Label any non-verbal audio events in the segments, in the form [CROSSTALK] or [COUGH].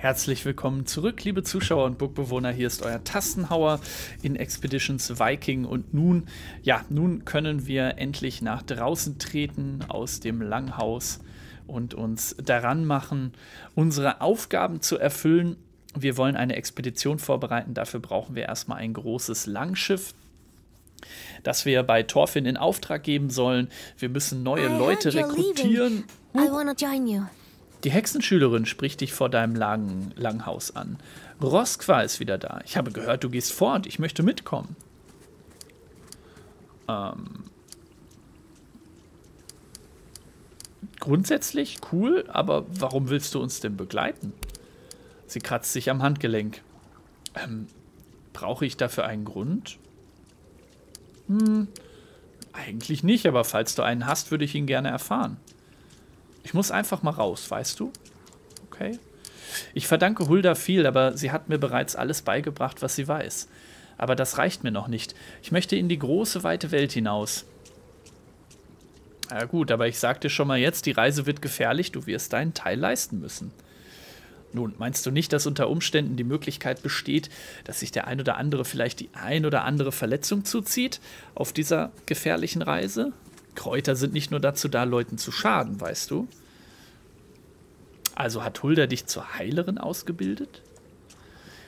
Herzlich willkommen zurück, liebe Zuschauer und Burgbewohner. Hier ist euer Tastenhauer in Expeditions Viking. Und nun, ja, nun können wir endlich nach draußen treten aus dem Langhaus und uns daran machen, unsere Aufgaben zu erfüllen. Wir wollen eine Expedition vorbereiten. Dafür brauchen wir erstmal ein großes Langschiff das wir bei Thorfinn in Auftrag geben sollen. Wir müssen neue Leute rekrutieren. I wanna join you. Die Hexenschülerin spricht dich vor deinem Lang Langhaus an. Roskva ist wieder da. Ich habe gehört, du gehst fort. Ich möchte mitkommen. Ähm. Grundsätzlich cool, aber warum willst du uns denn begleiten? Sie kratzt sich am Handgelenk. Ähm, brauche ich dafür einen Grund? Hm, eigentlich nicht, aber falls du einen hast, würde ich ihn gerne erfahren. Ich muss einfach mal raus, weißt du? Okay. Ich verdanke Hulda viel, aber sie hat mir bereits alles beigebracht, was sie weiß. Aber das reicht mir noch nicht. Ich möchte in die große, weite Welt hinaus. Ja gut, aber ich sagte schon mal jetzt, die Reise wird gefährlich, du wirst deinen Teil leisten müssen. Nun, meinst du nicht, dass unter Umständen die Möglichkeit besteht, dass sich der ein oder andere vielleicht die ein oder andere Verletzung zuzieht auf dieser gefährlichen Reise? Kräuter sind nicht nur dazu da, Leuten zu schaden, weißt du? Also hat Hulda dich zur Heilerin ausgebildet?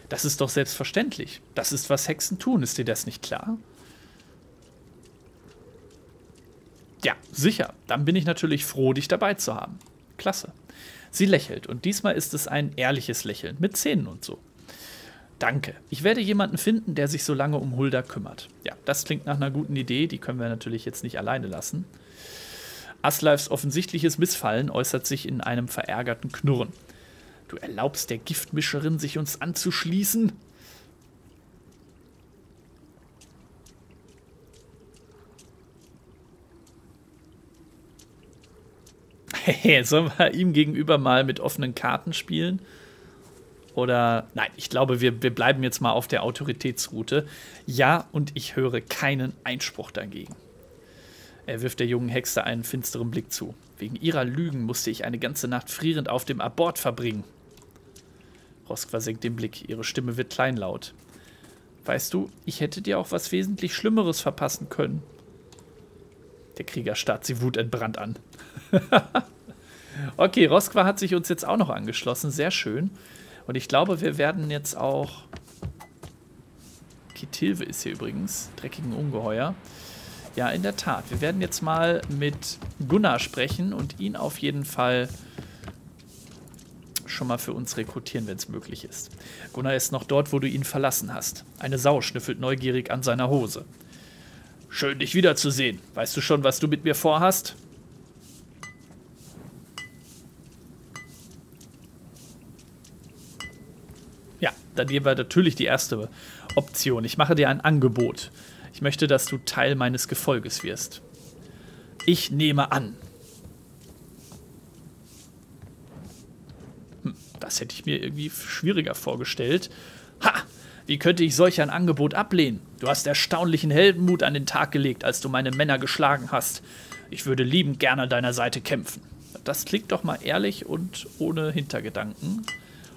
Das ist doch selbstverständlich. Das ist, was Hexen tun. Ist dir das nicht klar? Ja, sicher. Dann bin ich natürlich froh, dich dabei zu haben. Klasse. Sie lächelt und diesmal ist es ein ehrliches Lächeln mit Zähnen und so. Danke. Ich werde jemanden finden, der sich so lange um Hulda kümmert. Ja, das klingt nach einer guten Idee. Die können wir natürlich jetzt nicht alleine lassen. Asleifs offensichtliches Missfallen äußert sich in einem verärgerten Knurren. Du erlaubst der Giftmischerin, sich uns anzuschließen? [LAUGHS] Hey, sollen wir ihm gegenüber mal mit offenen Karten spielen? Oder nein, ich glaube, wir, wir bleiben jetzt mal auf der Autoritätsroute. Ja, und ich höre keinen Einspruch dagegen. Er wirft der jungen Hexe einen finsteren Blick zu. Wegen ihrer Lügen musste ich eine ganze Nacht frierend auf dem Abort verbringen. Roskva senkt den Blick, ihre Stimme wird kleinlaut. Weißt du, ich hätte dir auch was wesentlich Schlimmeres verpassen können. Der Krieger starrt sie wutentbrannt an. [LAUGHS] okay, Roskva hat sich uns jetzt auch noch angeschlossen, sehr schön. Und ich glaube, wir werden jetzt auch... Kitilve ist hier übrigens, dreckigen Ungeheuer. Ja, in der Tat. Wir werden jetzt mal mit Gunnar sprechen und ihn auf jeden Fall schon mal für uns rekrutieren, wenn es möglich ist. Gunnar ist noch dort, wo du ihn verlassen hast. Eine Sau schnüffelt neugierig an seiner Hose. Schön, dich wiederzusehen. Weißt du schon, was du mit mir vorhast? Ja, dann wir natürlich die erste Option. Ich mache dir ein Angebot. Ich möchte, dass du Teil meines Gefolges wirst. Ich nehme an. Hm, das hätte ich mir irgendwie schwieriger vorgestellt. Ha! Wie könnte ich solch ein Angebot ablehnen? Du hast erstaunlichen Heldenmut an den Tag gelegt, als du meine Männer geschlagen hast. Ich würde liebend gerne an deiner Seite kämpfen. Das klingt doch mal ehrlich und ohne Hintergedanken.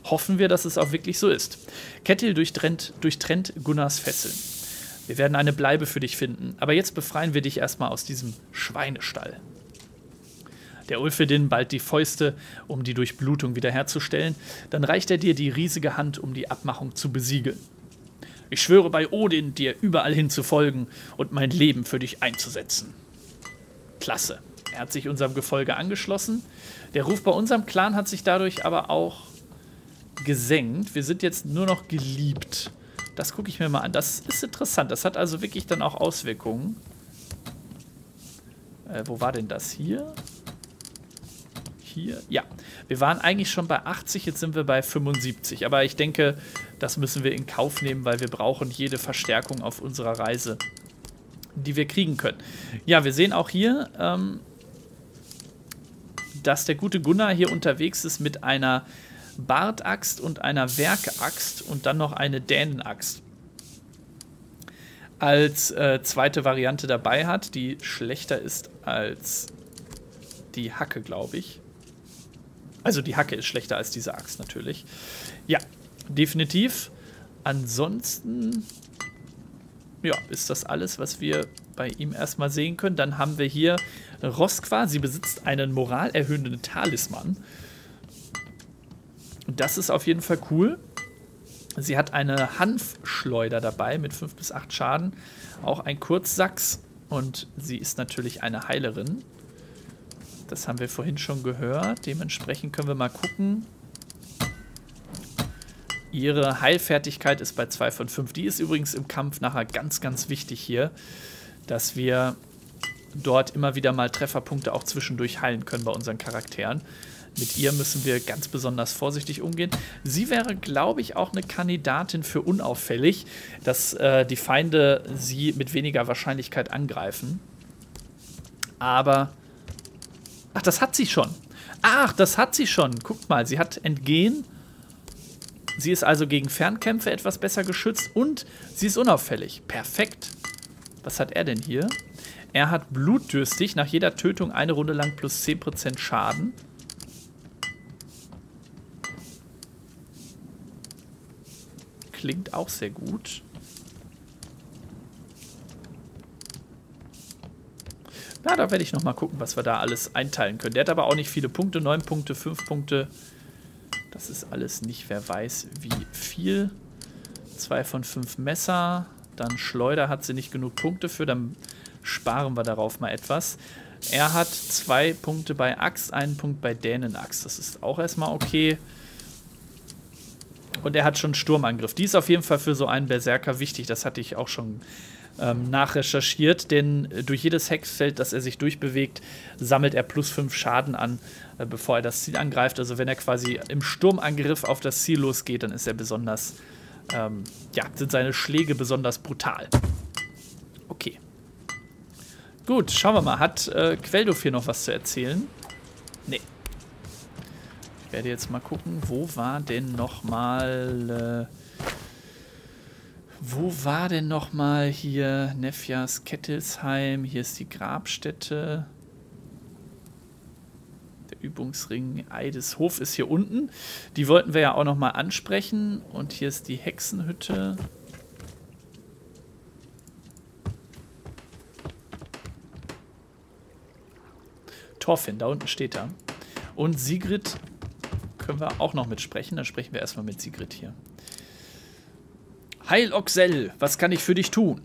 Hoffen wir, dass es auch wirklich so ist. Kettil durchtrennt, durchtrennt Gunnars Fesseln. Wir werden eine Bleibe für dich finden, aber jetzt befreien wir dich erstmal aus diesem Schweinestall. Der Ulfedin ballt die Fäuste, um die Durchblutung wiederherzustellen, dann reicht er dir die riesige Hand, um die Abmachung zu besiegeln. Ich schwöre bei Odin, dir überall hin zu folgen und mein Leben für dich einzusetzen. Klasse. Er hat sich unserem Gefolge angeschlossen. Der Ruf bei unserem Clan hat sich dadurch aber auch gesenkt. Wir sind jetzt nur noch geliebt. Das gucke ich mir mal an. Das ist interessant. Das hat also wirklich dann auch Auswirkungen. Äh, wo war denn das? Hier? Hier? Ja. Wir waren eigentlich schon bei 80, jetzt sind wir bei 75. Aber ich denke, das müssen wir in Kauf nehmen, weil wir brauchen jede Verstärkung auf unserer Reise, die wir kriegen können. Ja, wir sehen auch hier, ähm, dass der gute Gunnar hier unterwegs ist mit einer Bartaxt und einer Werkeaxt und dann noch eine Dänenaxt als äh, zweite Variante dabei hat, die schlechter ist als die Hacke, glaube ich. Also die Hacke ist schlechter als diese Axt natürlich. Ja, definitiv. Ansonsten, ja, ist das alles, was wir bei ihm erstmal sehen können. Dann haben wir hier Roskva. Sie besitzt einen moralerhöhenden Talisman. Das ist auf jeden Fall cool. Sie hat eine Hanfschleuder dabei mit 5 bis 8 Schaden. Auch ein Kurzsachs. Und sie ist natürlich eine Heilerin. Das haben wir vorhin schon gehört. Dementsprechend können wir mal gucken. Ihre Heilfertigkeit ist bei 2 von 5. Die ist übrigens im Kampf nachher ganz, ganz wichtig hier, dass wir dort immer wieder mal Trefferpunkte auch zwischendurch heilen können bei unseren Charakteren. Mit ihr müssen wir ganz besonders vorsichtig umgehen. Sie wäre, glaube ich, auch eine Kandidatin für unauffällig, dass äh, die Feinde sie mit weniger Wahrscheinlichkeit angreifen. Aber. Ach, das hat sie schon. Ach, das hat sie schon. Guckt mal, sie hat Entgehen. Sie ist also gegen Fernkämpfe etwas besser geschützt und sie ist unauffällig. Perfekt. Was hat er denn hier? Er hat blutdürstig, nach jeder Tötung eine Runde lang plus 10% Schaden. Klingt auch sehr gut. Na, da werde ich nochmal gucken, was wir da alles einteilen können. Der hat aber auch nicht viele Punkte. 9 Punkte, 5 Punkte. Das ist alles nicht, wer weiß wie viel. 2 von 5 Messer. Dann Schleuder hat sie nicht genug Punkte für. Dann sparen wir darauf mal etwas. Er hat zwei Punkte bei Axt, einen Punkt bei Dänenaxt. Das ist auch erstmal okay. Und er hat schon Sturmangriff. Die ist auf jeden Fall für so einen Berserker wichtig. Das hatte ich auch schon ähm, nachrecherchiert. Denn äh, durch jedes Hexfeld, das er sich durchbewegt, sammelt er plus 5 Schaden an, äh, bevor er das Ziel angreift. Also wenn er quasi im Sturmangriff auf das Ziel losgeht, dann ist er besonders, ähm, ja, sind seine Schläge besonders brutal. Okay. Gut, schauen wir mal. Hat äh, Queldof hier noch was zu erzählen? Nee. Ich werde jetzt mal gucken, wo war denn nochmal... Äh, wo war denn nochmal hier Nefjas Kettelsheim? Hier ist die Grabstätte. Der Übungsring Eideshof ist hier unten. Die wollten wir ja auch nochmal ansprechen. Und hier ist die Hexenhütte. Thorfinn, da unten steht er. Und Sigrid können wir auch noch mitsprechen. Dann sprechen wir erstmal mit Sigrid hier. Heil Oxel, was kann ich für dich tun?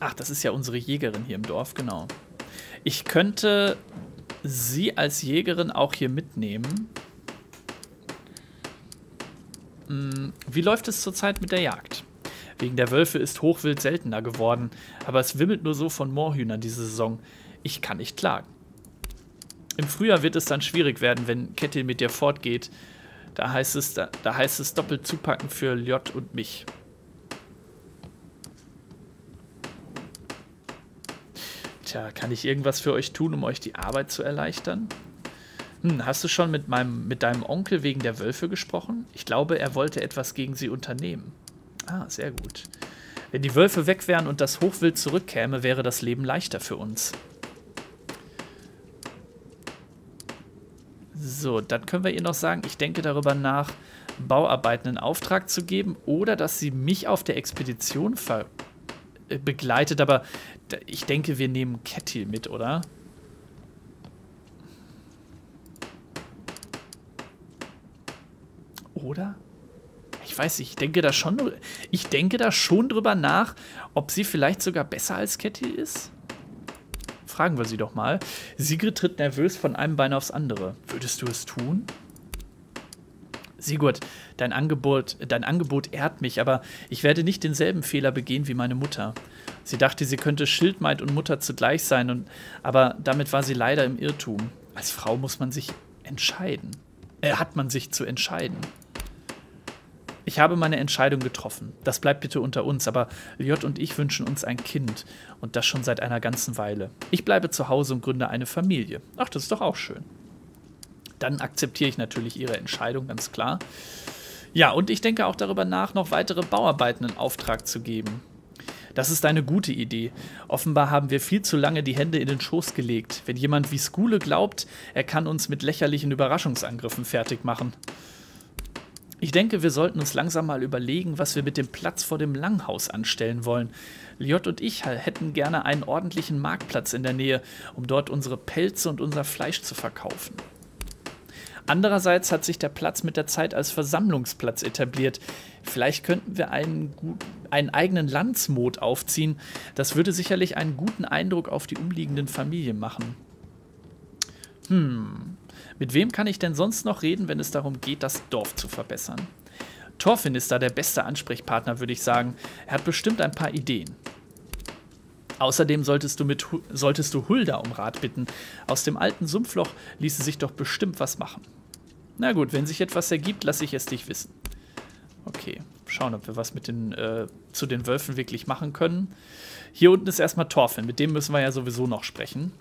Ach, das ist ja unsere Jägerin hier im Dorf, genau. Ich könnte sie als Jägerin auch hier mitnehmen. Hm, wie läuft es zurzeit mit der Jagd? Wegen der Wölfe ist Hochwild seltener geworden, aber es wimmelt nur so von Moorhühnern diese Saison. Ich kann nicht klagen. Im Frühjahr wird es dann schwierig werden, wenn Kettil mit dir fortgeht. Da heißt es, da, da heißt es doppelt zupacken für J und mich. Tja, kann ich irgendwas für euch tun, um euch die Arbeit zu erleichtern? Hm, hast du schon mit, meinem, mit deinem Onkel wegen der Wölfe gesprochen? Ich glaube, er wollte etwas gegen sie unternehmen. Ah, sehr gut. Wenn die Wölfe weg wären und das Hochwild zurückkäme, wäre das Leben leichter für uns. So, dann können wir ihr noch sagen, ich denke darüber nach, Bauarbeiten in Auftrag zu geben oder dass sie mich auf der Expedition äh, begleitet. Aber ich denke, wir nehmen Kettil mit, oder? Oder? Ich weiß nicht, ich denke da schon, ich denke da schon drüber nach, ob sie vielleicht sogar besser als Kettil ist. Fragen wir sie doch mal. Sigrid tritt nervös von einem Bein aufs andere. Würdest du es tun? Sigurd, dein Angebot, dein Angebot ehrt mich, aber ich werde nicht denselben Fehler begehen wie meine Mutter. Sie dachte, sie könnte Schildmaid und Mutter zugleich sein, und, aber damit war sie leider im Irrtum. Als Frau muss man sich entscheiden. Äh, hat man sich zu entscheiden. Ich habe meine Entscheidung getroffen. Das bleibt bitte unter uns, aber J und ich wünschen uns ein Kind. Und das schon seit einer ganzen Weile. Ich bleibe zu Hause und gründe eine Familie. Ach, das ist doch auch schön. Dann akzeptiere ich natürlich Ihre Entscheidung, ganz klar. Ja, und ich denke auch darüber nach, noch weitere Bauarbeiten in Auftrag zu geben. Das ist eine gute Idee. Offenbar haben wir viel zu lange die Hände in den Schoß gelegt, wenn jemand wie Skule glaubt, er kann uns mit lächerlichen Überraschungsangriffen fertig machen. Ich denke, wir sollten uns langsam mal überlegen, was wir mit dem Platz vor dem Langhaus anstellen wollen. Liot und ich hätten gerne einen ordentlichen Marktplatz in der Nähe, um dort unsere Pelze und unser Fleisch zu verkaufen. Andererseits hat sich der Platz mit der Zeit als Versammlungsplatz etabliert. Vielleicht könnten wir einen, einen eigenen Landsmod aufziehen. Das würde sicherlich einen guten Eindruck auf die umliegenden Familien machen. Hm, mit wem kann ich denn sonst noch reden, wenn es darum geht, das Dorf zu verbessern? Thorfinn ist da der beste Ansprechpartner, würde ich sagen. Er hat bestimmt ein paar Ideen. Außerdem solltest du, mit, solltest du Hulda um Rat bitten. Aus dem alten Sumpfloch ließe sich doch bestimmt was machen. Na gut, wenn sich etwas ergibt, lasse ich es dich wissen. Okay, schauen, ob wir was mit den, äh, zu den Wölfen wirklich machen können. Hier unten ist erstmal Thorfinn, mit dem müssen wir ja sowieso noch sprechen.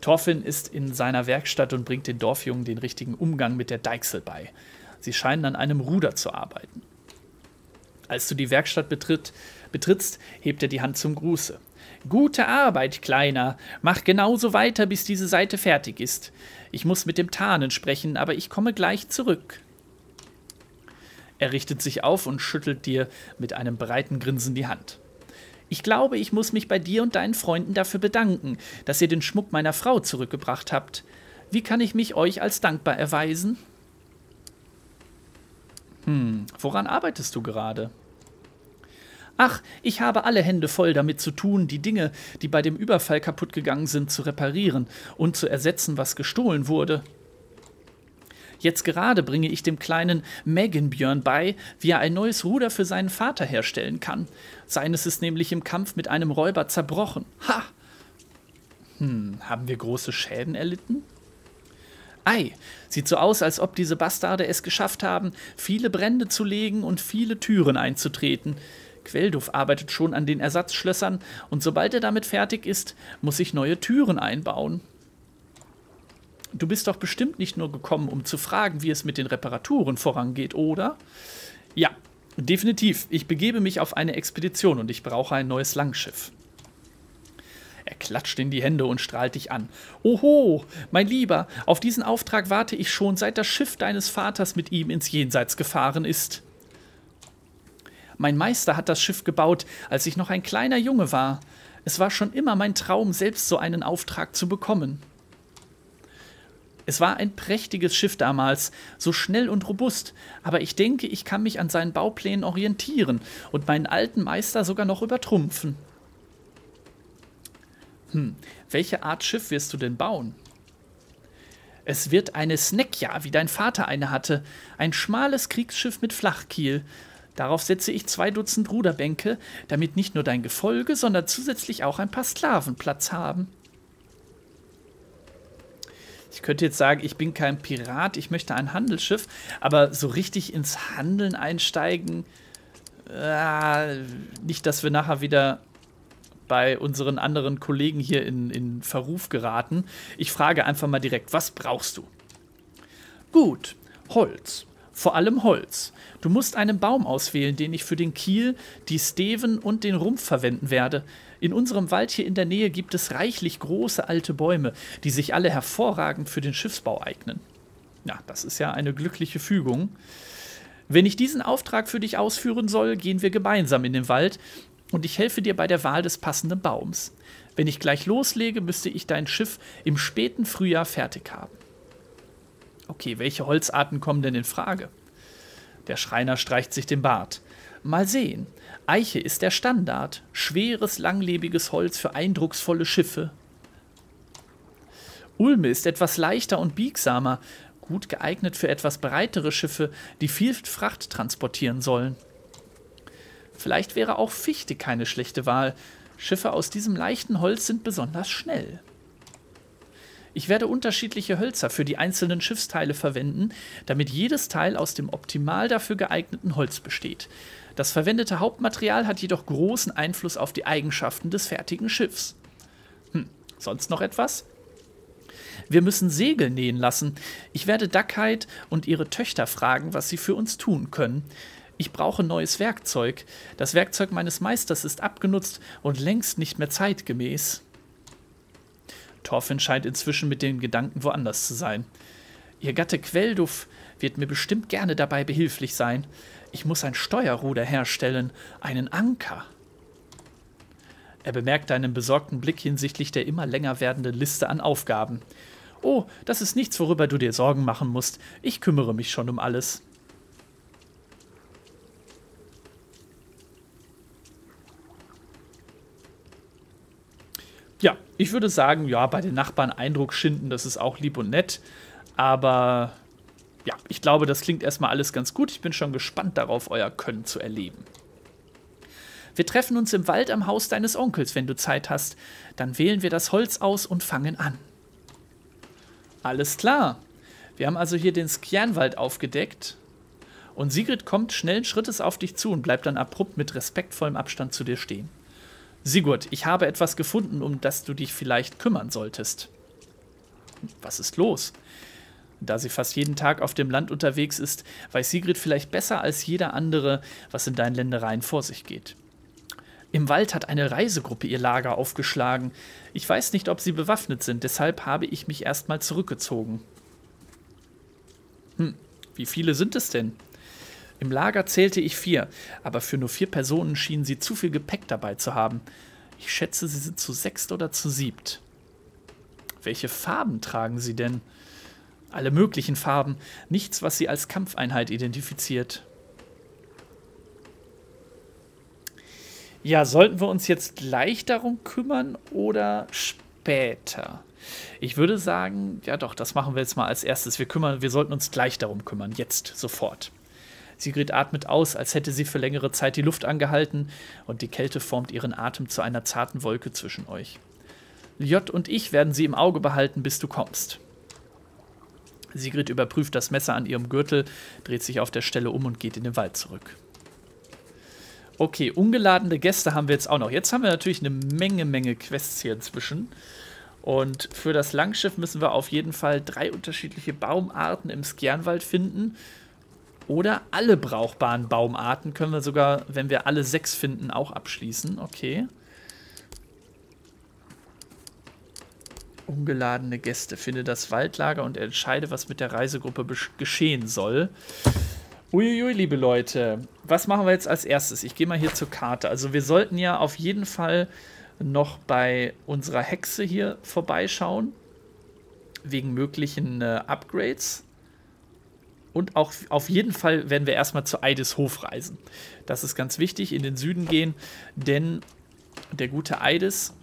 Thorfinn ist in seiner Werkstatt und bringt den Dorfjungen den richtigen Umgang mit der Deichsel bei. Sie scheinen an einem Ruder zu arbeiten. Als du die Werkstatt betritt, betrittst, hebt er die Hand zum Gruße. Gute Arbeit, Kleiner. Mach genauso weiter, bis diese Seite fertig ist. Ich muss mit dem Tarnen sprechen, aber ich komme gleich zurück. Er richtet sich auf und schüttelt dir mit einem breiten Grinsen die Hand. Ich glaube, ich muss mich bei dir und deinen Freunden dafür bedanken, dass ihr den Schmuck meiner Frau zurückgebracht habt. Wie kann ich mich euch als dankbar erweisen? Hm, woran arbeitest du gerade? Ach, ich habe alle Hände voll damit zu tun, die Dinge, die bei dem Überfall kaputt gegangen sind, zu reparieren und zu ersetzen, was gestohlen wurde. Jetzt gerade bringe ich dem kleinen Meganbjörn bei, wie er ein neues Ruder für seinen Vater herstellen kann. Seines ist nämlich im Kampf mit einem Räuber zerbrochen. Ha! Hm, haben wir große Schäden erlitten? Ei, sieht so aus, als ob diese Bastarde es geschafft haben, viele Brände zu legen und viele Türen einzutreten. Quelduff arbeitet schon an den Ersatzschlössern und sobald er damit fertig ist, muss ich neue Türen einbauen. Du bist doch bestimmt nicht nur gekommen, um zu fragen, wie es mit den Reparaturen vorangeht, oder? Ja, definitiv. Ich begebe mich auf eine Expedition und ich brauche ein neues Langschiff. Er klatscht in die Hände und strahlt dich an. Oho, mein Lieber, auf diesen Auftrag warte ich schon, seit das Schiff deines Vaters mit ihm ins Jenseits gefahren ist. Mein Meister hat das Schiff gebaut, als ich noch ein kleiner Junge war. Es war schon immer mein Traum, selbst so einen Auftrag zu bekommen. Es war ein prächtiges Schiff damals, so schnell und robust, aber ich denke, ich kann mich an seinen Bauplänen orientieren und meinen alten Meister sogar noch übertrumpfen. Hm, welche Art Schiff wirst du denn bauen? Es wird eine Snekja, wie dein Vater eine hatte, ein schmales Kriegsschiff mit Flachkiel, Darauf setze ich zwei Dutzend Ruderbänke, damit nicht nur dein Gefolge, sondern zusätzlich auch ein paar Sklaven Platz haben. Ich könnte jetzt sagen, ich bin kein Pirat, ich möchte ein Handelsschiff, aber so richtig ins Handeln einsteigen, äh, nicht, dass wir nachher wieder bei unseren anderen Kollegen hier in, in Verruf geraten. Ich frage einfach mal direkt, was brauchst du? Gut, Holz. Vor allem Holz. Du musst einen Baum auswählen, den ich für den Kiel, die Steven und den Rumpf verwenden werde. In unserem Wald hier in der Nähe gibt es reichlich große alte Bäume, die sich alle hervorragend für den Schiffsbau eignen. Ja, das ist ja eine glückliche Fügung. Wenn ich diesen Auftrag für dich ausführen soll, gehen wir gemeinsam in den Wald und ich helfe dir bei der Wahl des passenden Baums. Wenn ich gleich loslege, müsste ich dein Schiff im späten Frühjahr fertig haben. Okay, welche Holzarten kommen denn in Frage? Der Schreiner streicht sich den Bart. Mal sehen. Eiche ist der Standard. Schweres, langlebiges Holz für eindrucksvolle Schiffe. Ulme ist etwas leichter und biegsamer, gut geeignet für etwas breitere Schiffe, die viel Fracht transportieren sollen. Vielleicht wäre auch Fichte keine schlechte Wahl. Schiffe aus diesem leichten Holz sind besonders schnell. Ich werde unterschiedliche Hölzer für die einzelnen Schiffsteile verwenden, damit jedes Teil aus dem optimal dafür geeigneten Holz besteht. Das verwendete Hauptmaterial hat jedoch großen Einfluss auf die Eigenschaften des fertigen Schiffs. Hm, sonst noch etwas? Wir müssen Segel nähen lassen. Ich werde Duckheit und ihre Töchter fragen, was sie für uns tun können. Ich brauche neues Werkzeug. Das Werkzeug meines Meisters ist abgenutzt und längst nicht mehr zeitgemäß. Thorfinn scheint inzwischen mit den Gedanken woanders zu sein. Ihr Gatte Quelduff wird mir bestimmt gerne dabei behilflich sein. Ich muss ein Steuerruder herstellen, einen Anker. Er bemerkt einen besorgten Blick hinsichtlich der immer länger werdenden Liste an Aufgaben. Oh, das ist nichts, worüber du dir Sorgen machen musst. Ich kümmere mich schon um alles. Ja, ich würde sagen, ja, bei den Nachbarn Eindruck schinden, das ist auch lieb und nett. Aber ja, ich glaube, das klingt erstmal alles ganz gut. Ich bin schon gespannt darauf, euer Können zu erleben. Wir treffen uns im Wald am Haus deines Onkels, wenn du Zeit hast. Dann wählen wir das Holz aus und fangen an. Alles klar. Wir haben also hier den Skjernwald aufgedeckt. Und Sigrid kommt schnellen Schrittes auf dich zu und bleibt dann abrupt mit respektvollem Abstand zu dir stehen. Sigurd, ich habe etwas gefunden, um das du dich vielleicht kümmern solltest. Was ist los? Da sie fast jeden Tag auf dem Land unterwegs ist, weiß Sigrid vielleicht besser als jeder andere, was in deinen Ländereien vor sich geht. Im Wald hat eine Reisegruppe ihr Lager aufgeschlagen. Ich weiß nicht, ob sie bewaffnet sind, deshalb habe ich mich erstmal zurückgezogen. Hm, wie viele sind es denn? Im Lager zählte ich vier, aber für nur vier Personen schienen sie zu viel Gepäck dabei zu haben. Ich schätze, sie sind zu sechst oder zu siebt. Welche Farben tragen sie denn? Alle möglichen Farben, nichts, was sie als Kampfeinheit identifiziert. Ja, sollten wir uns jetzt gleich darum kümmern oder später? Ich würde sagen, ja doch, das machen wir jetzt mal als erstes. Wir kümmern, wir sollten uns gleich darum kümmern, jetzt, sofort. Sigrid atmet aus, als hätte sie für längere Zeit die Luft angehalten, und die Kälte formt ihren Atem zu einer zarten Wolke zwischen euch. J und ich werden sie im Auge behalten, bis du kommst. Sigrid überprüft das Messer an ihrem Gürtel, dreht sich auf der Stelle um und geht in den Wald zurück. Okay, ungeladene Gäste haben wir jetzt auch noch. Jetzt haben wir natürlich eine Menge, Menge Quests hier inzwischen. Und für das Langschiff müssen wir auf jeden Fall drei unterschiedliche Baumarten im Skjernwald finden. Oder alle brauchbaren Baumarten können wir sogar, wenn wir alle sechs finden, auch abschließen. Okay. Ungeladene Gäste. Finde das Waldlager und entscheide, was mit der Reisegruppe geschehen soll. Uiuiui, liebe Leute, was machen wir jetzt als erstes? Ich gehe mal hier zur Karte. Also wir sollten ja auf jeden Fall noch bei unserer Hexe hier vorbeischauen, wegen möglichen äh, Upgrades. Und auch auf jeden Fall werden wir erstmal zu Eides Hof reisen. Das ist ganz wichtig, in den Süden gehen, denn der gute Eides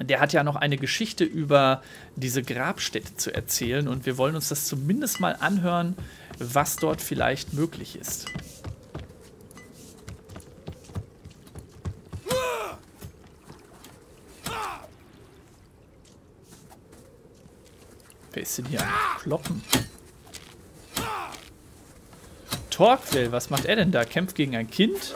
der hat ja noch eine Geschichte über diese Grabstätte zu erzählen und wir wollen uns das zumindest mal anhören, was dort vielleicht möglich ist. Wer ist denn hier Kloppen? Torquil, was macht er denn da? Kämpft gegen ein Kind?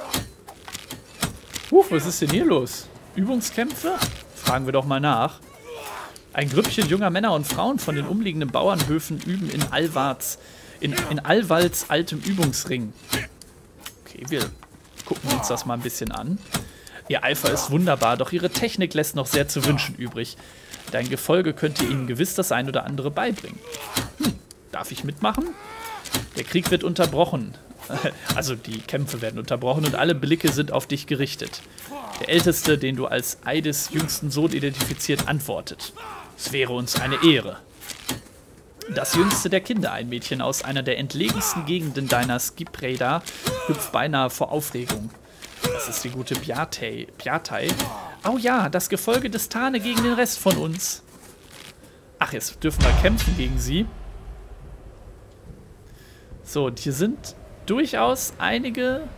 Huch, was ist denn hier los? Übungskämpfe? Fragen wir doch mal nach. Ein Grüppchen junger Männer und Frauen von den umliegenden Bauernhöfen üben in Alwards, in, in Alwalds altem Übungsring. Okay, wir gucken uns das mal ein bisschen an. Ihr Eifer ist wunderbar, doch ihre Technik lässt noch sehr zu wünschen übrig. Dein Gefolge könnte ihnen gewiss das ein oder andere beibringen. Hm, darf ich mitmachen? Der Krieg wird unterbrochen. [LAUGHS] Also die Kämpfe werden unterbrochen und alle Blicke sind auf dich gerichtet. Der Älteste, den du als Eides jüngsten Sohn identifiziert, antwortet. Es wäre uns eine Ehre. Das jüngste der Kinder, ein Mädchen aus einer der entlegensten Gegenden deiner Skipreda, hüpft beinahe vor Aufregung. Das ist die gute Biatei. Biatei. Oh ja, das Gefolge des Tane gegen den Rest von uns. Ach, jetzt dürfen wir kämpfen gegen sie. So, und hier sind durchaus einige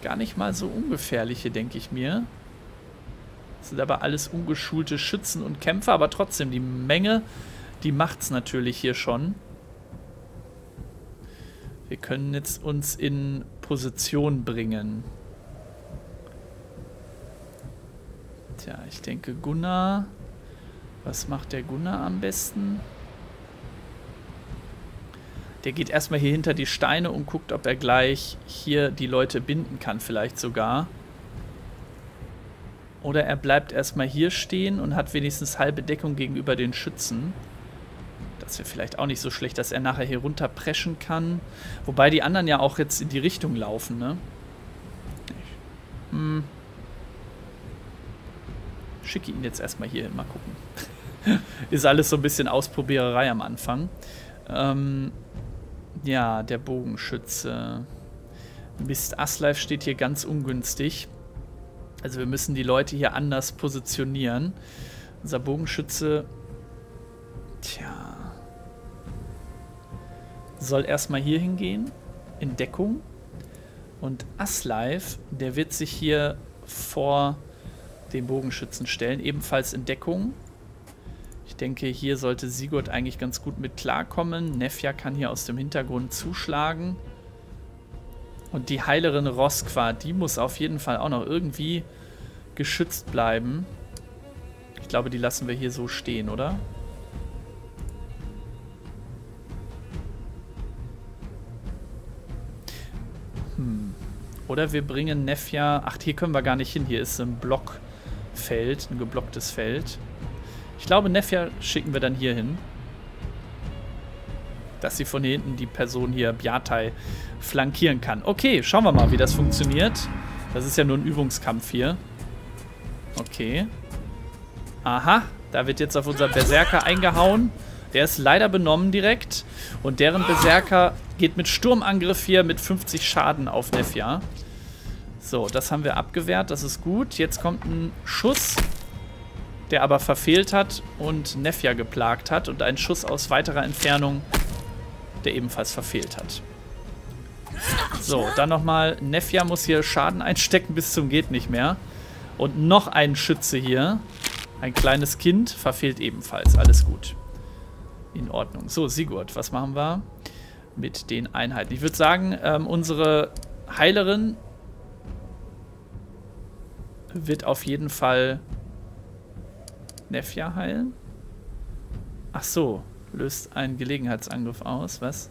gar nicht mal so ungefährliche, denke ich mir. Das sind aber alles ungeschulte Schützen und Kämpfer, aber trotzdem, die Menge, die macht es natürlich hier schon. Wir können jetzt uns in Position bringen. Tja, ich denke Gunnar. Was macht der Gunnar am besten? Der geht erstmal hier hinter die Steine und guckt, ob er gleich hier die Leute binden kann, vielleicht sogar. Oder er bleibt erstmal hier stehen und hat wenigstens halbe Deckung gegenüber den Schützen. Das wäre vielleicht auch nicht so schlecht, dass er nachher hier runter preschen kann. Wobei die anderen ja auch jetzt in die Richtung laufen, ne? Hm. Schicke ihn jetzt erstmal hier hin, mal gucken. [LAUGHS] Ist alles so ein bisschen Ausprobiererei am Anfang. Ähm, ja, der Bogenschütze. Mist, Aslife steht hier ganz ungünstig. Also wir müssen die Leute hier anders positionieren. Unser Bogenschütze... Tja... Soll erstmal hier hingehen. In Deckung. Und Aslife, der wird sich hier vor den Bogenschützen stellen. Ebenfalls in Deckung. Ich denke, hier sollte Sigurd eigentlich ganz gut mit klarkommen. Nefja kann hier aus dem Hintergrund zuschlagen. Und die Heilerin Roskva, die muss auf jeden Fall auch noch irgendwie geschützt bleiben. Ich glaube, die lassen wir hier so stehen, oder? Hm. Oder wir bringen Nefja... Ach, hier können wir gar nicht hin. Hier ist ein Blockfeld, ein geblocktes Feld. Ich glaube, Nefja schicken wir dann hier hin. Dass sie von hinten die Person hier, Bjatai, flankieren kann. Okay, schauen wir mal, wie das funktioniert. Das ist ja nur ein Übungskampf hier. Okay. Aha, da wird jetzt auf unser Berserker eingehauen. Der ist leider benommen direkt. Und deren Berserker geht mit Sturmangriff hier mit 50 Schaden auf Nefja. So, das haben wir abgewehrt. Das ist gut. Jetzt kommt ein Schuss, der aber verfehlt hat und Nefja geplagt hat. Und ein Schuss aus weiterer Entfernung, der ebenfalls verfehlt hat. So, dann nochmal. Nefja muss hier Schaden einstecken bis zum geht nicht mehr. Und noch ein Schütze hier. Ein kleines Kind verfehlt ebenfalls. Alles gut. In Ordnung. So, Sigurd, was machen wir mit den Einheiten? Ich würde sagen, ähm, unsere Heilerin wird auf jeden Fall Nefja heilen. Ach so, löst einen Gelegenheitsangriff aus. Was?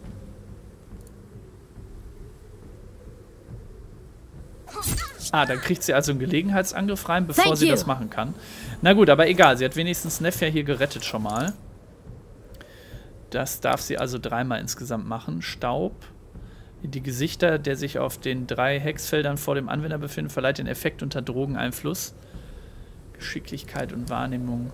Ah, dann kriegt sie also einen Gelegenheitsangriff rein, bevor Thank sie you. das machen kann. Na gut, aber egal. Sie hat wenigstens Nefja hier gerettet schon mal. Das darf sie also dreimal insgesamt machen. Staub. Die Gesichter, der sich auf den drei Hexfeldern vor dem Anwender befindet, verleiht den Effekt unter Drogeneinfluss. Geschicklichkeit und Wahrnehmung.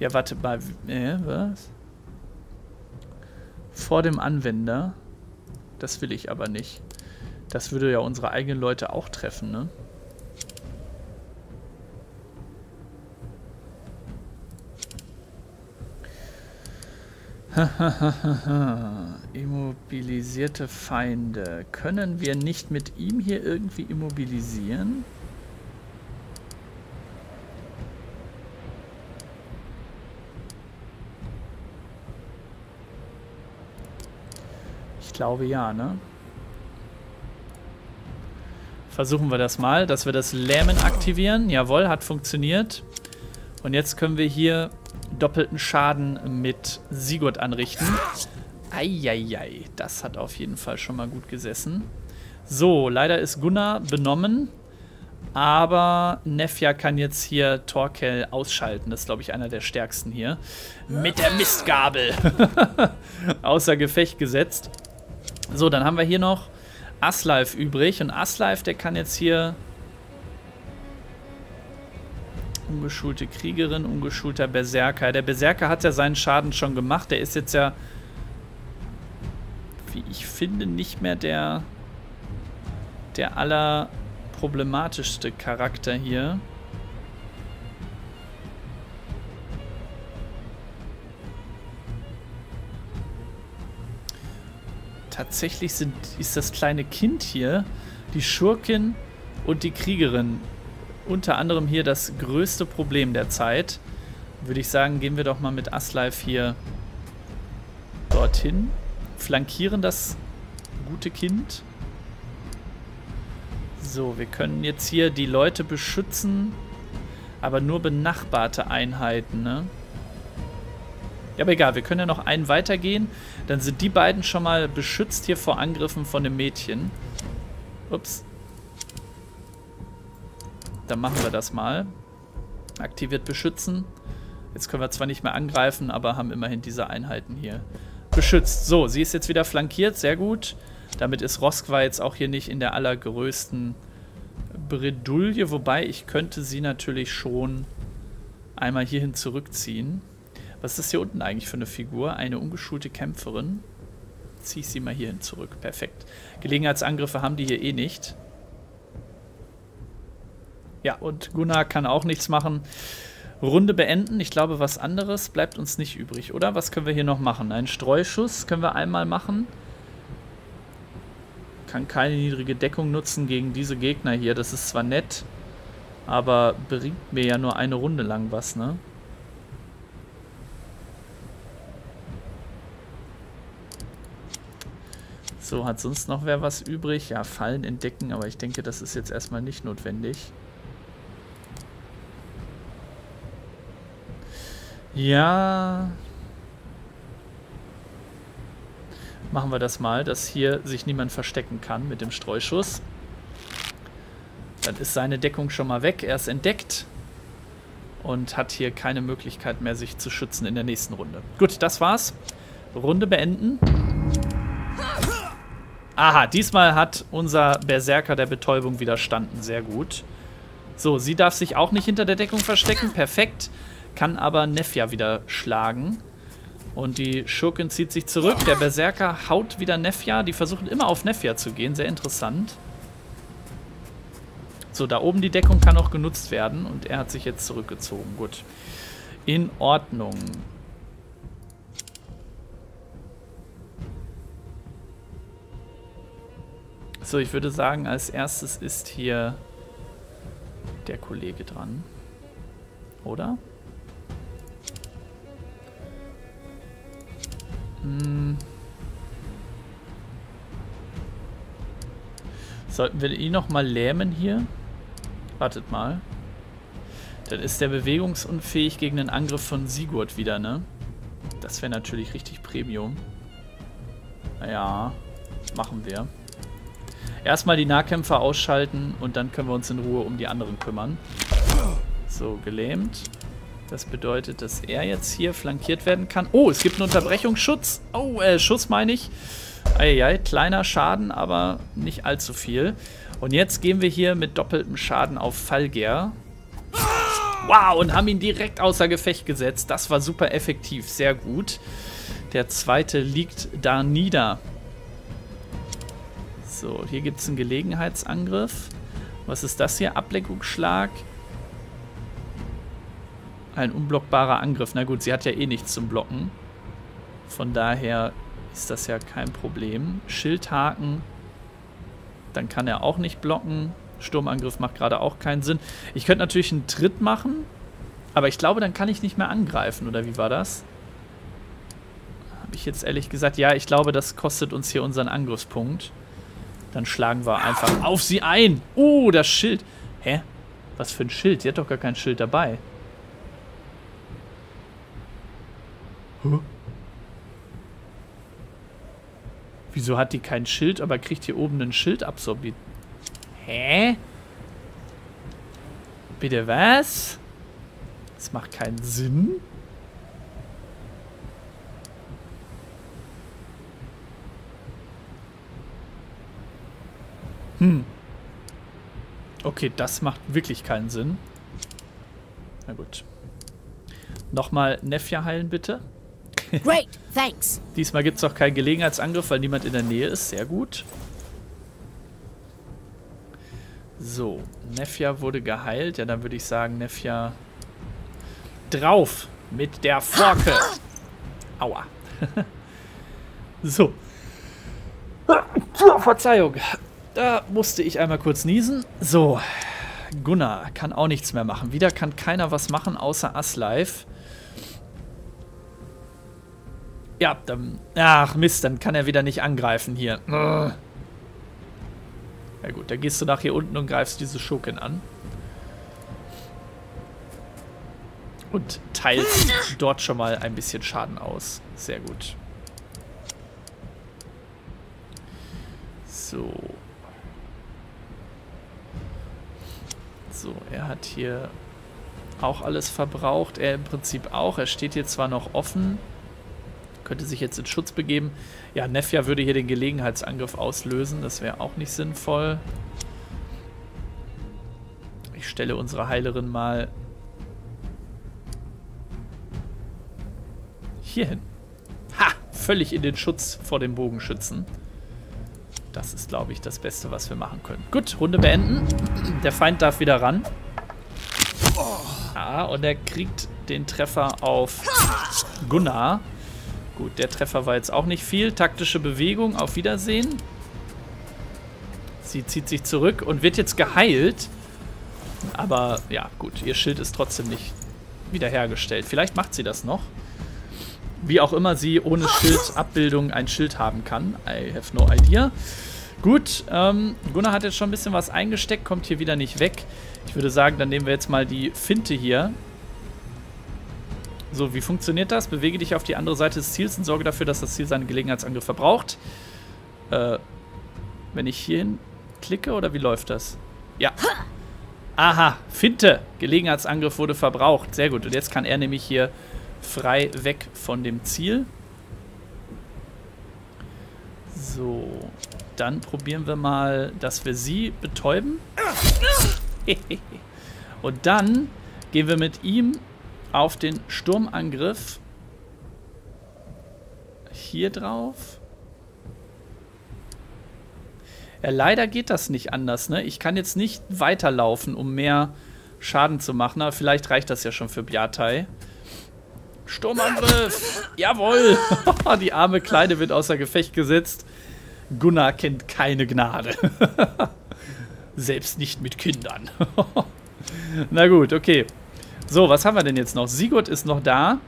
Ja, warte mal. Äh, was? Vor dem Anwender. Das will ich aber nicht. Das würde ja unsere eigenen Leute auch treffen, ne? [LAUGHS] Immobilisierte Feinde. Können wir nicht mit ihm hier irgendwie immobilisieren? Ich glaube ja, ne? Versuchen wir das mal, dass wir das Lähmen aktivieren. Jawohl, hat funktioniert. Und jetzt können wir hier doppelten Schaden mit Sigurd anrichten. Eieiei, das hat auf jeden Fall schon mal gut gesessen. So, leider ist Gunnar benommen. Aber Nefja kann jetzt hier Torkel ausschalten. Das ist, glaube ich, einer der stärksten hier. Mit der Mistgabel. [LAUGHS] Außer Gefecht gesetzt. So, dann haben wir hier noch Aslife übrig. Und Aslife, der kann jetzt hier... Ungeschulte Kriegerin, ungeschulter Berserker. Der Berserker hat ja seinen Schaden schon gemacht. Der ist jetzt ja, wie ich finde, nicht mehr der, der allerproblematischste Charakter hier. tatsächlich sind, ist das kleine Kind hier, die Schurkin und die Kriegerin unter anderem hier das größte Problem der Zeit. Würde ich sagen, gehen wir doch mal mit Aslife hier dorthin. Flankieren das gute Kind. So, wir können jetzt hier die Leute beschützen, aber nur benachbarte Einheiten, ne? Ja, aber egal, wir können ja noch einen weitergehen. Dann sind die beiden schon mal beschützt hier vor Angriffen von dem Mädchen. Ups. Dann machen wir das mal. Aktiviert beschützen. Jetzt können wir zwar nicht mehr angreifen, aber haben immerhin diese Einheiten hier beschützt. So, sie ist jetzt wieder flankiert, sehr gut. Damit ist Roskva jetzt auch hier nicht in der allergrößten Bredouille, wobei ich könnte sie natürlich schon einmal hierhin zurückziehen. Was ist das hier unten eigentlich für eine Figur? Eine ungeschulte Kämpferin. Ziehe ich sie mal hierhin zurück. Perfekt. Gelegenheitsangriffe haben die hier eh nicht. Ja, und Gunnar kann auch nichts machen. Runde beenden. Ich glaube, was anderes bleibt uns nicht übrig, oder? Was können wir hier noch machen? Einen Streuschuss können wir einmal machen. Kann keine niedrige Deckung nutzen gegen diese Gegner hier. Das ist zwar nett, aber bringt mir ja nur eine Runde lang was, ne? So, hat sonst noch wer was übrig? Ja, Fallen entdecken, aber ich denke, das ist jetzt erstmal nicht notwendig. Ja. Machen wir das mal, dass hier sich niemand verstecken kann mit dem Streuschuss. Dann ist seine Deckung schon mal weg. Er ist entdeckt und hat hier keine Möglichkeit mehr, sich zu schützen in der nächsten Runde. Gut, das war's. Runde beenden. Aha, diesmal hat unser Berserker der Betäubung widerstanden. Sehr gut. So, sie darf sich auch nicht hinter der Deckung verstecken. Perfekt. Kann aber Nefja wieder schlagen. Und die Schurkin zieht sich zurück. Der Berserker haut wieder Nefja. Die versuchen immer auf Nefja zu gehen. Sehr interessant. So, da oben die Deckung kann auch genutzt werden. Und er hat sich jetzt zurückgezogen. Gut. In Ordnung. So, ich würde sagen, als erstes ist hier der Kollege dran. Oder? Hm. Sollten wir ihn nochmal lähmen hier? Wartet mal. Dann ist der bewegungsunfähig gegen den Angriff von Sigurd wieder, ne? Das wäre natürlich richtig Premium. Naja, machen wir. Erstmal die Nahkämpfer ausschalten und dann können wir uns in Ruhe um die anderen kümmern. So, gelähmt. Das bedeutet, dass er jetzt hier flankiert werden kann. Oh, es gibt einen Unterbrechungsschutz. Oh, äh, Schuss meine ich. Eieiei, kleiner Schaden, aber nicht allzu viel. Und jetzt gehen wir hier mit doppeltem Schaden auf Falger. Wow, und haben ihn direkt außer Gefecht gesetzt. Das war super effektiv, sehr gut. Der zweite liegt da nieder. So, hier gibt es einen Gelegenheitsangriff. Was ist das hier? Ablenkungsschlag. Ein unblockbarer Angriff. Na gut, sie hat ja eh nichts zum Blocken. Von daher ist das ja kein Problem. Schildhaken. Dann kann er auch nicht blocken. Sturmangriff macht gerade auch keinen Sinn. Ich könnte natürlich einen Tritt machen. Aber ich glaube, dann kann ich nicht mehr angreifen. Oder wie war das? Habe ich jetzt ehrlich gesagt... Ja, ich glaube, das kostet uns hier unseren Angriffspunkt. Dann schlagen wir einfach auf sie ein. Uh, das Schild. Hä? Was für ein Schild? Sie hat doch gar kein Schild dabei. Huh? Wieso hat die kein Schild, aber kriegt hier oben ein Schild absorbiert? Hä? Bitte was? Das macht keinen Sinn. Hm. Okay, das macht wirklich keinen Sinn. Na gut. Nochmal Nefja heilen, bitte. Great, thanks. Diesmal gibt es auch keinen Gelegenheitsangriff, weil niemand in der Nähe ist. Sehr gut. So, Nefja wurde geheilt. Ja, dann würde ich sagen, Nefja drauf mit der Forke. Aua. [LAUGHS] so. Verzeihung. Da musste ich einmal kurz niesen. So, Gunnar kann auch nichts mehr machen. Wieder kann keiner was machen, außer Aslife. Ja, dann... Ach Mist, dann kann er wieder nicht angreifen hier. Ja gut, dann gehst du nach hier unten und greifst diese Schurkin an. Und teilst dort schon mal ein bisschen Schaden aus. Sehr gut. So. So, er hat hier auch alles verbraucht. Er im Prinzip auch. Er steht hier zwar noch offen. Könnte sich jetzt in Schutz begeben. Ja, Nefja würde hier den Gelegenheitsangriff auslösen. Das wäre auch nicht sinnvoll. Ich stelle unsere Heilerin mal hier hin. Ha! Völlig in den Schutz vor dem Bogenschützen. Das ist, glaube ich, das Beste, was wir machen können. Gut, Runde beenden. Der Feind darf wieder ran. Ah, und er kriegt den Treffer auf Gunnar. Gut, der Treffer war jetzt auch nicht viel. Taktische Bewegung, auf Wiedersehen. Sie zieht sich zurück und wird jetzt geheilt. Aber ja, gut, ihr Schild ist trotzdem nicht wiederhergestellt. Vielleicht macht sie das noch. Wie auch immer sie ohne Schildabbildung ein Schild haben kann. I have no idea. Gut, ähm, Gunnar hat jetzt schon ein bisschen was eingesteckt, kommt hier wieder nicht weg. Ich würde sagen, dann nehmen wir jetzt mal die Finte hier. So, wie funktioniert das? Bewege dich auf die andere Seite des Ziels und sorge dafür, dass das Ziel seinen Gelegenheitsangriff verbraucht. Äh, wenn ich hierhin klicke oder wie läuft das? Ja. Aha, Finte. Gelegenheitsangriff wurde verbraucht. Sehr gut. Und jetzt kann er nämlich hier frei weg von dem Ziel. So, dann probieren wir mal, dass wir sie betäuben. [LAUGHS] Und dann gehen wir mit ihm auf den Sturmangriff hier drauf. Ja, leider geht das nicht anders. Ne? Ich kann jetzt nicht weiterlaufen, um mehr Schaden zu machen. Aber vielleicht reicht das ja schon für Byatai. Sturmangriff! Jawohl! [LAUGHS] Die arme Kleine wird außer Gefecht gesetzt. Gunnar kennt keine Gnade. [LAUGHS] Selbst nicht mit Kindern. [LAUGHS] Na gut, okay. So, was haben wir denn jetzt noch? Sigurd ist noch da.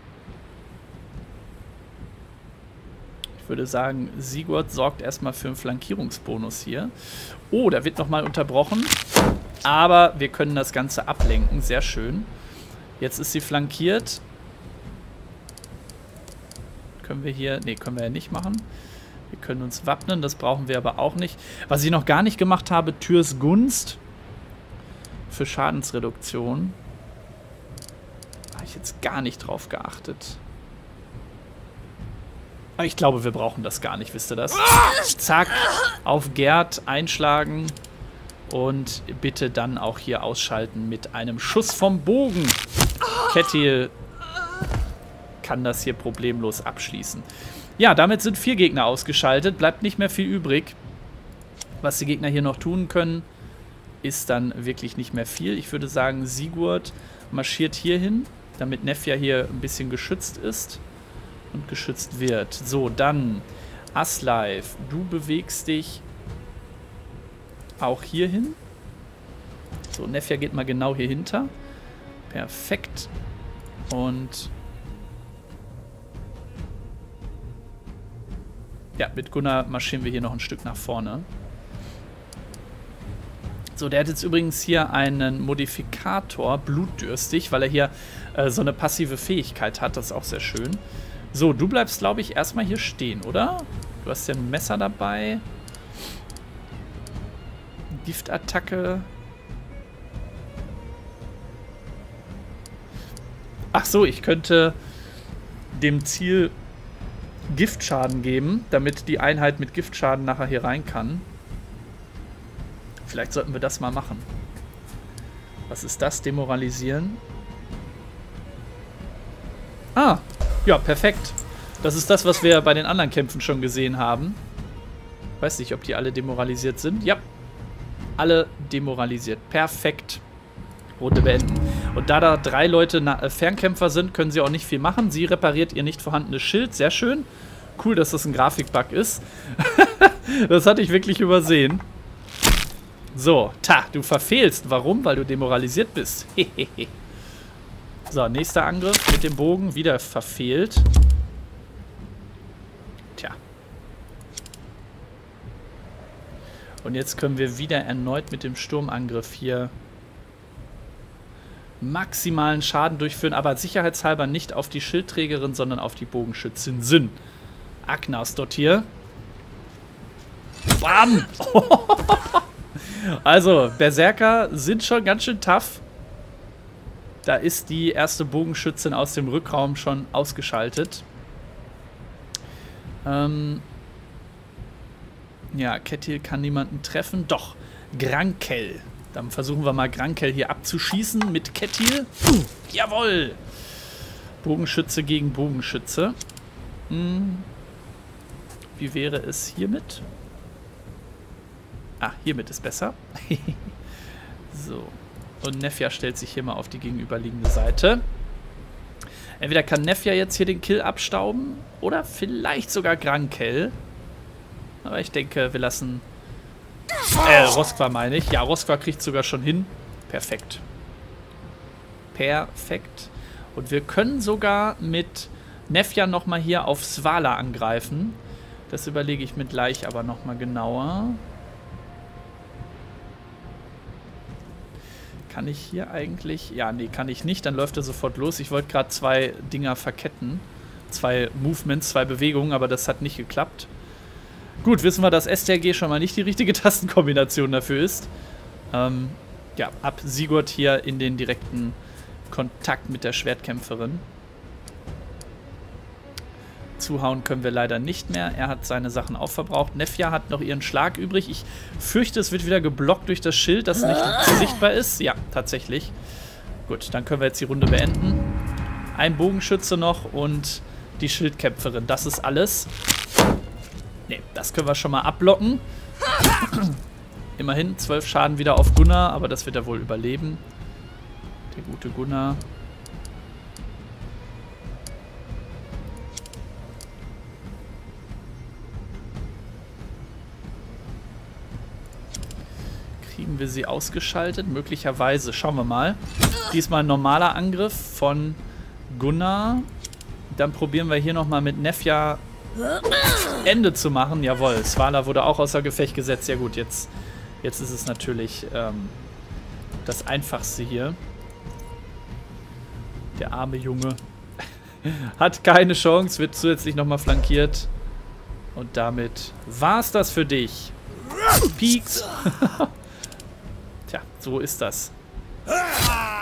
Ich würde sagen, Sigurd sorgt erstmal für einen Flankierungsbonus hier. Oh, da wird nochmal unterbrochen. Aber wir können das Ganze ablenken. Sehr schön. Jetzt ist sie flankiert. Können wir hier... Ne, können wir ja nicht machen. Wir können uns wappnen, das brauchen wir aber auch nicht. Was ich noch gar nicht gemacht habe, Türs Gunst für Schadensreduktion. Habe ich jetzt gar nicht drauf geachtet. Aber ich glaube, wir brauchen das gar nicht, wisst ihr das? Zack, auf Gerd einschlagen und bitte dann auch hier ausschalten mit einem Schuss vom Bogen. Kettil kann das hier problemlos abschließen. Ja, damit sind vier Gegner ausgeschaltet. Bleibt nicht mehr viel übrig. Was die Gegner hier noch tun können, ist dann wirklich nicht mehr viel. Ich würde sagen, Sigurd marschiert hier hin, damit Nefja hier ein bisschen geschützt ist und geschützt wird. So, dann Aslife, du bewegst dich auch hier hin. So, Nefja geht mal genau hier hinter. Perfekt. Und Ja, mit Gunnar marschieren wir hier noch ein Stück nach vorne. So, der hat jetzt übrigens hier einen Modifikator, blutdürstig, weil er hier äh, so eine passive Fähigkeit hat. Das ist auch sehr schön. So, du bleibst, glaube ich, erstmal hier stehen, oder? Du hast ja ein Messer dabei. Giftattacke. Ach so, ich könnte dem Ziel Giftschaden geben, damit die Einheit mit Giftschaden nachher hier rein kann. Vielleicht sollten wir das mal machen. Was ist das? Demoralisieren. Ah, ja, perfekt. Das ist das, was wir bei den anderen Kämpfen schon gesehen haben. Weiß nicht, ob die alle demoralisiert sind. Ja, alle demoralisiert. Perfekt. Runde beenden. Und da da drei Leute äh, Fernkämpfer sind, können sie auch nicht viel machen. Sie repariert ihr nicht vorhandenes Schild. Sehr schön. Cool, dass das ein Grafikbug ist. [LAUGHS] das hatte ich wirklich übersehen. So, ta, du verfehlst. Warum? Weil du demoralisiert bist. [LAUGHS] so, nächster Angriff mit dem Bogen. Wieder verfehlt. Tja. Und jetzt können wir wieder erneut mit dem Sturmangriff hier maximalen Schaden durchführen, aber sicherheitshalber nicht auf die Schildträgerin, sondern auf die Bogenschützin Sinn. Agnas dort hier. Bam! [LAUGHS] also, Berserker sind schon ganz schön tough. Da ist die erste Bogenschützin aus dem Rückraum schon ausgeschaltet. Ähm ja, Kettil kann niemanden treffen. Doch, Grankel. Dann versuchen wir mal Grankel hier abzuschießen mit Kettil. Uh, jawoll! Bogenschütze gegen Bogenschütze. Hm. Wie wäre es hiermit? Ah, hiermit ist besser. [LAUGHS] so. Und Nefja stellt sich hier mal auf die gegenüberliegende Seite. Entweder kann Nefja jetzt hier den Kill abstauben oder vielleicht sogar Grankel. Aber ich denke, wir lassen... Äh, Roskva meine ich. Ja, Roskva kriegt sogar schon hin. Perfekt. Perfekt. Und wir können sogar mit Nefja nochmal hier auf Svala angreifen. Das überlege ich mir gleich aber nochmal genauer. Kann ich hier eigentlich... Ja, nee, kann ich nicht. Dann läuft er sofort los. Ich wollte gerade zwei Dinger verketten. Zwei Movements, zwei Bewegungen, aber das hat nicht geklappt. Gut, wissen wir, dass STRG schon mal nicht die richtige [LAUGHS] Tastenkombination dafür ist. Ähm, ja, ab Sigurd hier in den direkten Kontakt mit der Schwertkämpferin. Zuhauen können wir leider nicht mehr. Er hat seine Sachen aufverbraucht. Nefja hat noch ihren Schlag übrig. Ich fürchte, es wird wieder geblockt durch das Schild, das nicht sichtbar ist. Ja, tatsächlich. Gut, dann können wir jetzt die Runde beenden. Ein Bogenschütze noch und die Schildkämpferin. Das ist alles. Ne, das können wir schon mal abblocken. [LAUGHS] Immerhin 12 Schaden wieder auf Gunnar, aber das wird er wohl überleben. Der gute Gunnar. Kriegen wir sie ausgeschaltet? Möglicherweise. Schauen wir mal. Diesmal ein normaler Angriff von Gunnar. Dann probieren wir hier nochmal mit Nefja Ende zu machen. Jawohl, Svala wurde auch außer Gefecht gesetzt. Ja gut, jetzt, jetzt ist es natürlich ähm, das Einfachste hier. Der arme Junge [LAUGHS] hat keine Chance, wird zusätzlich nochmal flankiert. Und damit war es das für dich. Peaks. [LAUGHS] So ist das.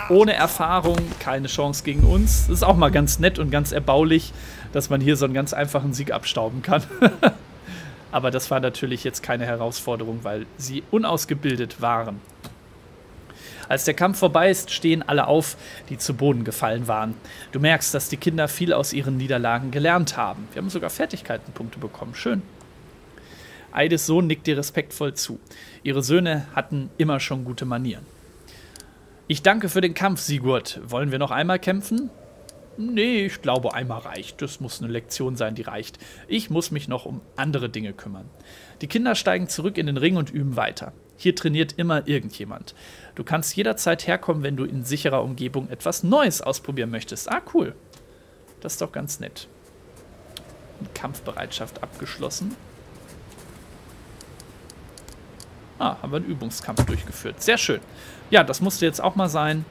Ohne Erfahrung, keine Chance gegen uns. Das ist auch mal ganz nett und ganz erbaulich, dass man hier so einen ganz einfachen Sieg abstauben kann. [LAUGHS] Aber das war natürlich jetzt keine Herausforderung, weil sie unausgebildet waren. Als der Kampf vorbei ist, stehen alle auf, die zu Boden gefallen waren. Du merkst, dass die Kinder viel aus ihren Niederlagen gelernt haben. Wir haben sogar Fertigkeitenpunkte bekommen. Schön. Eides Sohn nickt dir respektvoll zu. Ihre Söhne hatten immer schon gute Manieren. Ich danke für den Kampf, Sigurd. Wollen wir noch einmal kämpfen? Nee, ich glaube, einmal reicht. Das muss eine Lektion sein, die reicht. Ich muss mich noch um andere Dinge kümmern. Die Kinder steigen zurück in den Ring und üben weiter. Hier trainiert immer irgendjemand. Du kannst jederzeit herkommen, wenn du in sicherer Umgebung etwas Neues ausprobieren möchtest. Ah, cool. Das ist doch ganz nett. Kampfbereitschaft abgeschlossen. Ah, haben wir einen Übungskampf durchgeführt. Sehr schön. Ja, das musste jetzt auch mal sein.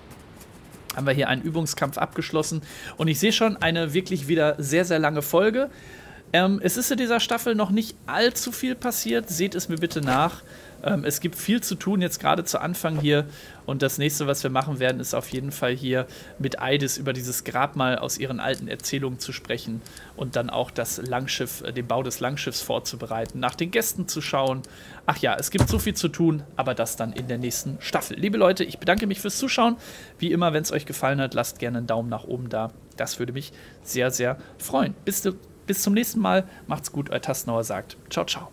Haben wir hier einen Übungskampf abgeschlossen. Und ich sehe schon eine wirklich wieder sehr, sehr lange Folge. Ähm, es ist in dieser Staffel noch nicht allzu viel passiert. Seht es mir bitte nach. Ähm, es gibt viel zu tun, jetzt gerade zu Anfang hier. Und das nächste, was wir machen werden, ist auf jeden Fall hier mit Eidis über dieses Grabmal aus ihren alten Erzählungen zu sprechen und dann auch das Langschiff, äh, den Bau des Langschiffs vorzubereiten, nach den Gästen zu schauen. Ach ja, es gibt so viel zu tun, aber das dann in der nächsten Staffel. Liebe Leute, ich bedanke mich fürs Zuschauen. Wie immer, wenn es euch gefallen hat, lasst gerne einen Daumen nach oben da. Das würde mich sehr, sehr freuen. Bis, bis zum nächsten Mal. Macht's gut, euer Tastnauer sagt. Ciao, ciao.